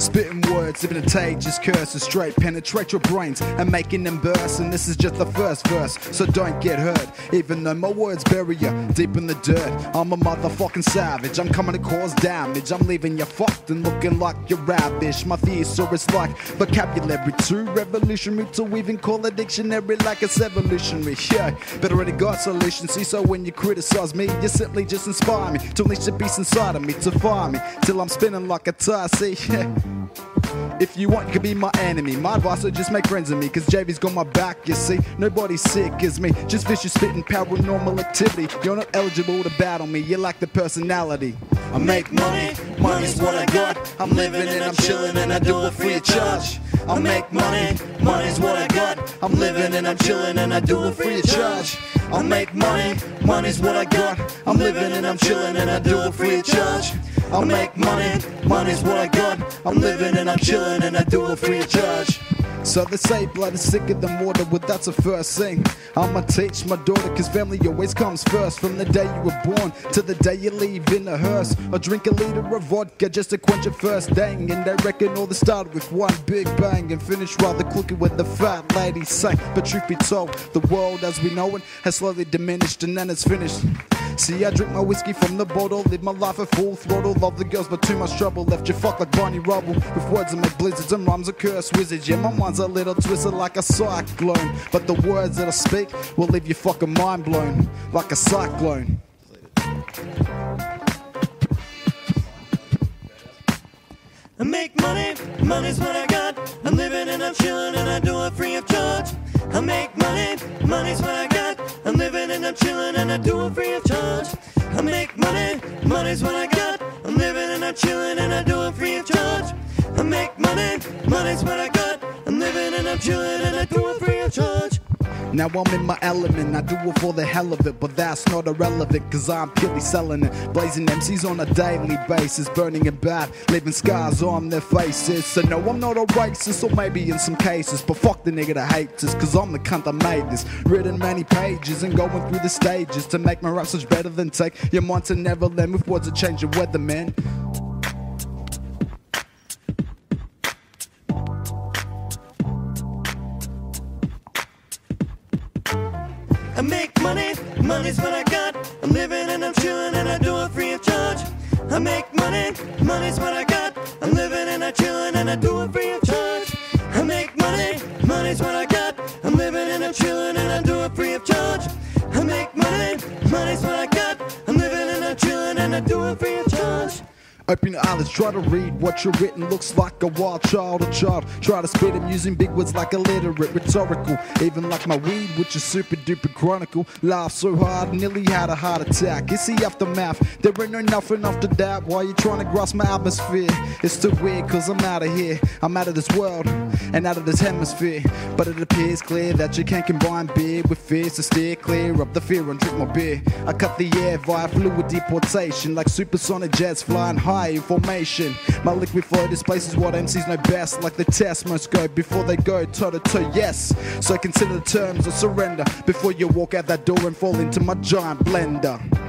Spitting words, hypnotages, curses, straight penetrate your brains and making them burst. And this is just the first verse, so don't get hurt. Even though my words bury you deep in the dirt, I'm a motherfucking savage. I'm coming to cause damage. I'm leaving you fucked and looking like you're ravish. My thesaurus like vocabulary too revolutionary to even call a dictionary like it's evolutionary. Yeah, but already got solutions. See, so when you criticize me, you simply just inspire me to unleash the beast inside of me to fire me till I'm spinning like a tire. See, yeah. If you want, you can be my enemy. My advice is just make friends with me, cause JV's got my back, you see. Nobody's sick as me, just vicious spitting paranormal activity. You're not eligible to battle me, you lack the personality. I make money, money's what I got. I'm living and I'm chilling and I do it free of charge. I make money, money's what I got. I'm living and I'm chilling and I do it free of charge. I make money, money's what I got. I'm living and I'm chilling and I do it free of charge. I make money, money's what I got. I'm living and I'm chilling and I do it free of charge. So they say blood is sicker than water, but that's the first thing. I'ma teach my daughter, cause family always comes first. From the day you were born to the day you leave in a hearse. I drink a liter of vodka just to quench your first dang. And they reckon all the started with one big bang and finished rather quickly with the fat lady sang. But truth be told, the world as we know it has slowly diminished and then it's finished. See, I drink my whiskey from the bottle, live my life at full throttle. Love the girls, but too much trouble. Left you fucked like Barney Rubble. With words that make blizzards and rhymes a curse wizards. Yeah, my mind's a little twisted like a cyclone. But the words that I speak will leave you fucking mind blown like a cyclone. I make money, money's what I got. I'm living and I'm chilling and I do it free of charge. I make money, money's what I got. I'm living and I'm chilling and I do it free of charge. I make money, money's what I got. I'm living and I'm chilling and I do it free of charge. I make money, money's what I got. I'm living and I'm chilling and I do it free of charge. Now I'm in my element, I do it for the hell of it, but that's not irrelevant, cause I'm purely selling it. Blazing MCs on a daily basis, burning it bad, leaving scars on their faces. So no, I'm not a racist, or maybe in some cases, but fuck the nigga that hates us, cause I'm the cunt that made this. Written many pages and going through the stages to make my rap such better than take your mind to Neverland with words that change your weather, man. Money, money's what I got. I'm living and I'm chilling and I do it free of charge. I make money, money's what I got. I'm living and I'm chilling and I do it free of charge. I make money, money's what I got. I'm living and I'm chilling and I do it free of charge. I make money, money's what I got. I'm living and I'm chilling and I do it free of charge. Open your eyelids, try to read what you're written. Looks like a wild child, a child. Try to spit him using big words like illiterate, rhetorical. Even like my weed, which is super duper chronicle. Laugh so hard, nearly had a heart attack. It's the aftermath. There ain't no nothing after that. Why you trying to grasp my atmosphere? It's too weird, cause I'm out of here. I'm out of this world and out of this hemisphere. But it appears clear that you can't combine beer with fear. So steer clear of the fear and drink my beer. I cut the air via fluid deportation, like supersonic jets flying high in formation. My liquid flow displaces what MCs know best, like the test must go before they go toe to toe. Yes, so consider the terms of surrender before you walk out that door and fall into my giant blender.